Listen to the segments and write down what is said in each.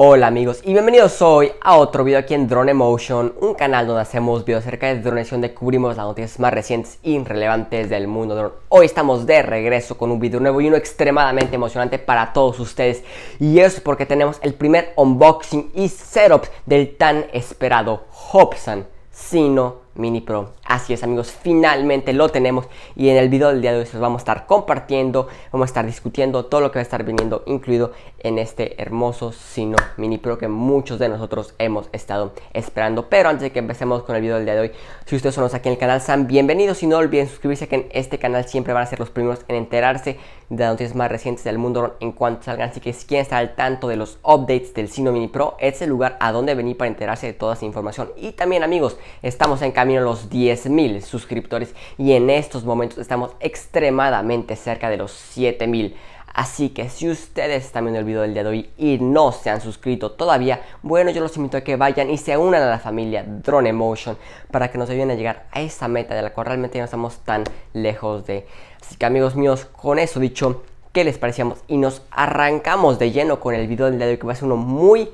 Hola amigos y bienvenidos hoy a otro video aquí en Drone Emotion, un canal donde hacemos videos acerca de droneación, donde cubrimos las noticias más recientes e irrelevantes del mundo drone. Hoy estamos de regreso con un video nuevo y uno extremadamente emocionante para todos ustedes y es porque tenemos el primer unboxing y setup del tan esperado Hobson Sino Mini Pro. Así es amigos, finalmente lo tenemos y en el video del día de hoy os vamos a estar compartiendo, vamos a estar discutiendo todo lo que va a estar viniendo incluido en este hermoso Sino Mini Pro que muchos de nosotros hemos estado esperando. Pero antes de que empecemos con el video del día de hoy, si ustedes son los aquí en el canal, sean bienvenidos y no olviden suscribirse que en este canal siempre van a ser los primeros en enterarse de las noticias más recientes del mundo en cuanto salgan. Así que si quieren estar al tanto de los updates del Sino Mini Pro, es el lugar a donde venir para enterarse de toda esa información. Y también amigos, estamos en camino a los 10.000 suscriptores y en estos momentos estamos extremadamente cerca de los 7.000. Así que si ustedes están viendo el video del día de hoy y no se han suscrito todavía, bueno, yo los invito a que vayan y se unan a la familia Drone Emotion para que nos ayuden a llegar a esa meta de la cual realmente no estamos tan lejos de. Así que amigos míos, con eso dicho, ¿qué les parecíamos? Y nos arrancamos de lleno con el video del día de hoy que va a ser uno muy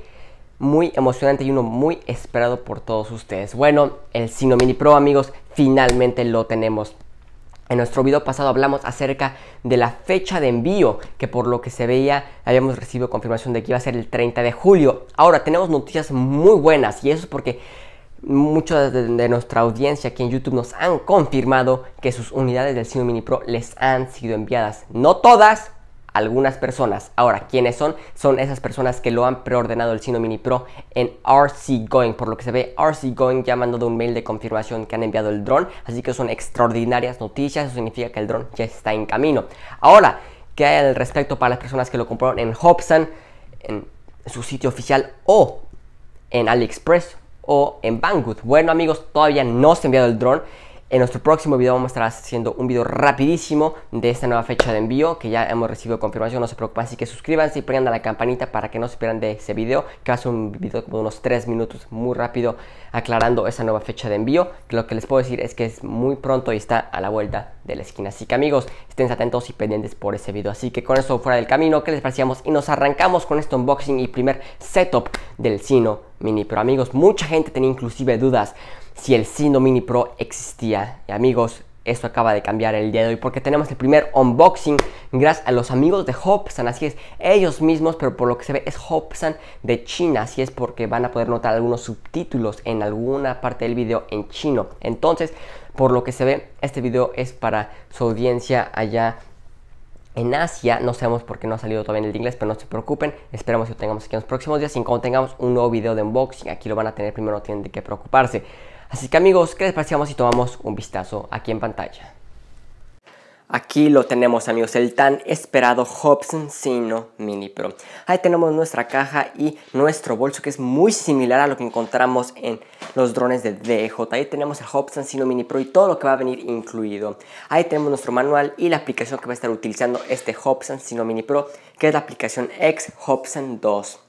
muy emocionante y uno muy esperado por todos ustedes. Bueno, el Sino Mini Pro amigos, finalmente lo tenemos. En nuestro video pasado hablamos acerca de la fecha de envío, que por lo que se veía habíamos recibido confirmación de que iba a ser el 30 de julio. Ahora tenemos noticias muy buenas y eso es porque muchos de, nuestra audiencia aquí en YouTube nos han confirmado que sus unidades del Sino Mini Pro les han sido enviadas. No todas, algunas personas. Ahora, ¿quiénes son? Son esas personas que lo han preordenado el Sino Mini Pro en RC Going. Por lo que se ve, RC Going ya ha mandado un mail de confirmación que han enviado el dron. Así que son extraordinarias noticias. Eso significa que el dron ya está en camino. Ahora, ¿qué hay al respecto para las personas que lo compraron en Hobson, en su sitio oficial o en AliExpress o en Banggood? Bueno, amigos, todavía no se ha enviado el dron. En nuestro próximo video vamos a estar haciendo un video rapidísimo de esta nueva fecha de envío que ya hemos recibido confirmación, no se preocupen, así que suscríbanse y prendan la campanita para que no se pierdan de ese video, que va a ser un video de unos 3 minutos muy rápido aclarando esa nueva fecha de envío, que lo que les puedo decir es que es muy pronto y está a la vuelta de la esquina, así que amigos, estén atentos y pendientes por ese video, así que con eso fuera del camino, ¿qué les parecíamos? Y nos arrancamos con este unboxing y primer setup del Sino Mini, pero amigos, mucha gente tenía inclusive dudas si el Sino Mini Pro existía. Y amigos, esto acaba de cambiar el día de hoy porque tenemos el primer unboxing gracias a los amigos de Hobson. Así es, ellos mismos, pero por lo que se ve es Hobson de China. Así es porque van a poder notar algunos subtítulos en alguna parte del video en chino. Entonces, por lo que se ve, este video es para su audiencia allá en Asia, no sabemos por qué no ha salido todavía en el inglés, pero no se preocupen, esperamos que lo tengamos aquí en los próximos días y cuando tengamos un nuevo video de unboxing, aquí lo van a tener primero, no tienen de qué preocuparse. Así que amigos, ¿qué les parecemos si tomamos un vistazo aquí en pantalla? Aquí lo tenemos amigos, el tan esperado Hobson Sino Mini Pro. Ahí tenemos nuestra caja y nuestro bolso que es muy similar a lo que encontramos en los drones de DJ. Ahí tenemos el Hobson Sino Mini Pro y todo lo que va a venir incluido. Ahí tenemos nuestro manual y la aplicación que va a estar utilizando este Hobson Sino Mini Pro, que es la aplicación X Hobson 2.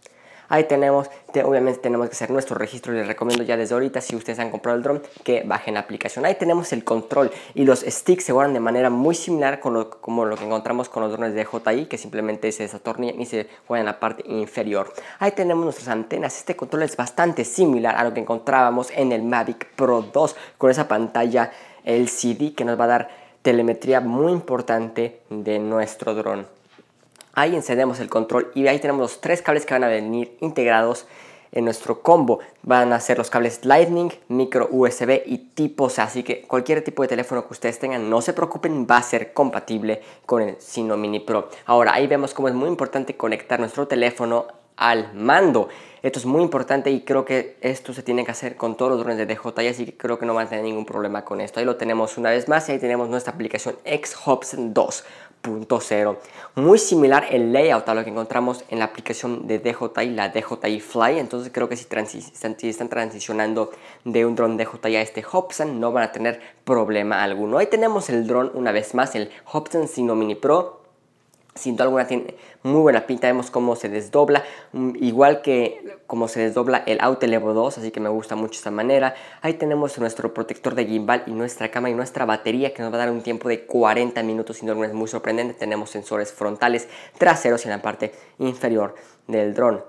Ahí tenemos, obviamente tenemos que hacer nuestro registro. Les recomiendo ya desde ahorita, si ustedes han comprado el drone, que bajen la aplicación. Ahí tenemos el control y los sticks se guardan de manera muy similar con lo, como lo que encontramos con los drones de JI, que simplemente se desatornillan y se guardan en la parte inferior. Ahí tenemos nuestras antenas. Este control es bastante similar a lo que encontrábamos en el Mavic Pro 2, con esa pantalla LCD que nos va a dar telemetría muy importante de nuestro dron. Ahí encendemos el control y ahí tenemos los tres cables que van a venir integrados en nuestro combo. Van a ser los cables Lightning, micro USB y tipo C. Así que cualquier tipo de teléfono que ustedes tengan, no se preocupen, va a ser compatible con el Sino Mini Pro. Ahora, ahí vemos cómo es muy importante conectar nuestro teléfono al mando. Esto es muy importante y creo que esto se tiene que hacer con todos los drones de DJI, así que creo que no van a tener ningún problema con esto. Ahí lo tenemos una vez más y ahí tenemos nuestra aplicación X-Hobson 2. Muy similar el layout a lo que encontramos en la aplicación de DJI, la DJI Fly. Entonces creo que si, están transicionando de un dron DJI a este Hobson no van a tener problema alguno. Ahí tenemos el dron una vez más, el Hobson Sino Mini Pro sin duda alguna tiene muy buena pinta, vemos cómo se desdobla, mm, igual que como se desdobla el Auto Evo 2, así que me gusta mucho esta manera. Ahí tenemos nuestro protector de gimbal y nuestra cámara y nuestra batería que nos va a dar un tiempo de 40 minutos, sin duda alguna es muy sorprendente. Tenemos sensores frontales, traseros y en la parte inferior del dron.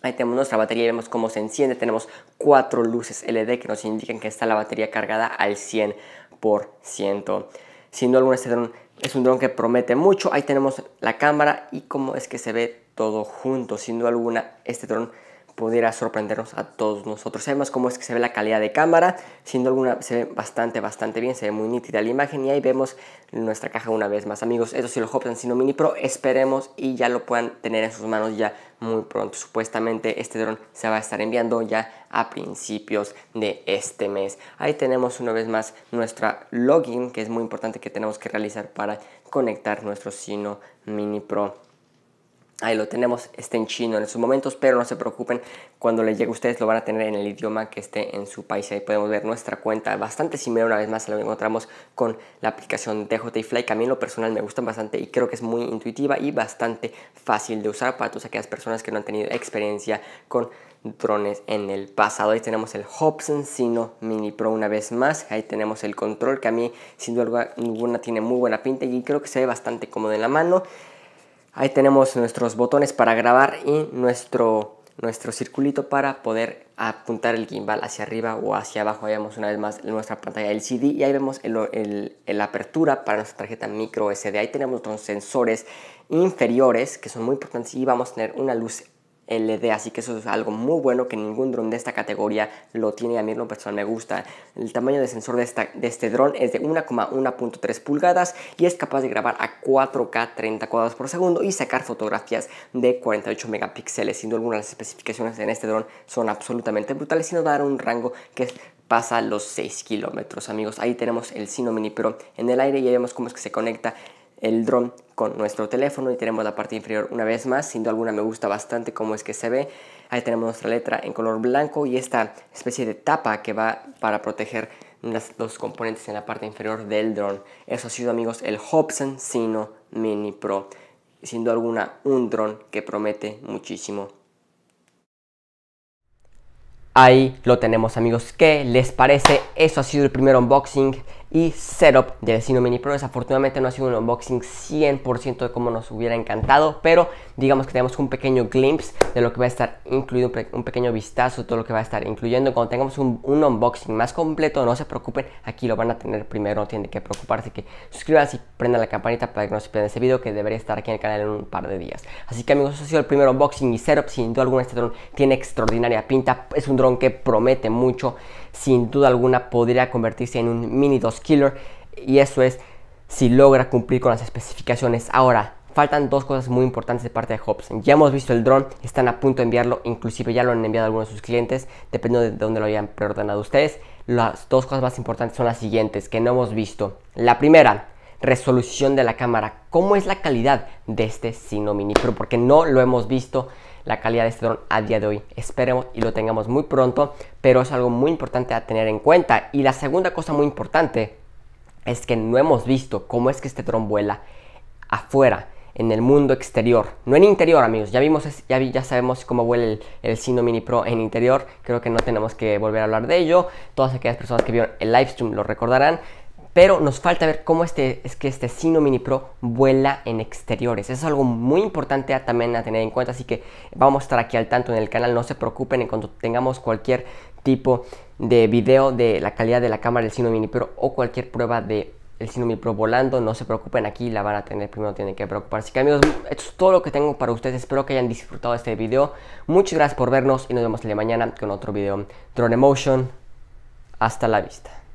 Ahí tenemos nuestra batería y vemos cómo se enciende. Tenemos cuatro luces LED que nos indican que está la batería cargada al 100%. Sin duda alguna este dron es un dron que promete mucho. Ahí tenemos la cámara y cómo es que se ve todo junto. Sin duda alguna este dron pudiera sorprendernos a todos nosotros. Sabemos cómo es que se ve la calidad de cámara, sin alguna se ve bastante, bastante bien, se ve muy nítida la imagen y ahí vemos nuestra caja una vez más. Amigos, eso sí lo Hobson Sino Mini Pro, esperemos y ya lo puedan tener en sus manos ya muy pronto. Supuestamente este dron se va a estar enviando ya a principios de este mes. Ahí tenemos una vez más nuestra login, que es muy importante que tenemos que realizar para conectar nuestro Sino Mini Pro Ahí lo tenemos, está en chino en estos momentos, pero no se preocupen, cuando les llegue a ustedes lo van a tener en el idioma que esté en su país. Ahí podemos ver nuestra cuenta, bastante similar una vez más, lo encontramos con la aplicación DJI Fly, que a mí en lo personal me gusta bastante y creo que es muy intuitiva y bastante fácil de usar para todas aquellas personas que no han tenido experiencia con drones en el pasado. Ahí tenemos el Hobson Sino Mini Pro una vez más. Ahí tenemos el control que a mí sin duda alguna tiene muy buena pinta y creo que se ve bastante cómodo en la mano. Ahí tenemos nuestros botones para grabar y nuestro, nuestro circulito para poder apuntar el gimbal hacia arriba o hacia abajo. Ahí vemos una vez más nuestra pantalla LCD y ahí vemos el, el, apertura para nuestra tarjeta micro SD. Ahí tenemos nuestros sensores inferiores que son muy importantes y vamos a tener una luz LD, así que eso es algo muy bueno que ningún dron de esta categoría lo tiene, a mí en lo personal me gusta. El tamaño de sensor de, esta, de este dron es de 1,1.3 pulgadas y es capaz de grabar a 4K 30 cuadros por segundo y sacar fotografías de 48 megapíxeles. Sin duda alguna las especificaciones en este dron son absolutamente brutales nos dar un rango que pasa los 6 kilómetros amigos. Ahí tenemos el Sino Mini Pro en el aire y vemos cómo es que se conecta el dron con nuestro teléfono y tenemos la parte inferior una vez más, sin duda alguna me gusta bastante cómo es que se ve. Ahí tenemos nuestra letra en color blanco y esta especie de tapa que va para proteger los componentes en la parte inferior del dron. Eso ha sido amigos el Hobson Sino Mini Pro. Sin duda alguna un dron que promete muchísimo. Ahí lo tenemos amigos, ¿qué les parece? Eso ha sido el primer unboxing y setup del Sino Mini Pro. Desafortunadamente no ha sido un unboxing 100% de como nos hubiera encantado, pero digamos que tenemos un pequeño glimpse de lo que va a estar incluido, un pequeño vistazo de todo lo que va a estar incluyendo. Cuando tengamos un, unboxing más completo, no se preocupen, aquí lo van a tener primero, no tienen que preocuparse que suscríbanse y prendan la campanita para que no se pierdan ese video que debería estar aquí en el canal en un par de días. Así que amigos, eso ha sido el primer unboxing y setup. Sin duda alguna este dron tiene extraordinaria pinta, es un dron que promete mucho, sin duda alguna podría convertirse en un mini 2 killer y eso es si logra cumplir con las especificaciones. Ahora, faltan dos cosas muy importantes de parte de Hobson. Ya hemos visto el dron, están a punto de enviarlo, inclusive ya lo han enviado algunos de sus clientes, dependiendo de dónde lo hayan preordenado ustedes. Las dos cosas más importantes son las siguientes que no hemos visto. La primera, resolución de la cámara. ¿Cómo es la calidad de este Sino Mini Pro? Porque no lo hemos visto la calidad de este dron a día de hoy. Esperemos y lo tengamos muy pronto, pero es algo muy importante a tener en cuenta. Y la segunda cosa muy importante es que no hemos visto cómo es que este dron vuela afuera en el mundo exterior, no en interior amigos, ya vimos, ya, ya sabemos cómo vuela el, el Sino Mini Pro en interior, creo que no tenemos que volver a hablar de ello, todas aquellas personas que vieron el live stream lo recordarán, pero nos falta ver cómo este, es que este Sino Mini Pro vuela en exteriores. Eso es algo muy importante también a tener en cuenta, así que vamos a estar aquí al tanto en el canal, no se preocupen en cuanto tengamos cualquier tipo de video de la calidad de la cámara del Sino Mini Pro o cualquier prueba de el Sino Mini Pro volando, no se preocupen aquí, la van a tener, primero tienen que preocuparse. Así esto es todo lo que tengo para ustedes, espero que hayan disfrutado este video. Muchas gracias por vernos y nos vemos de mañana con otro video. Drone Emotion, hasta la vista.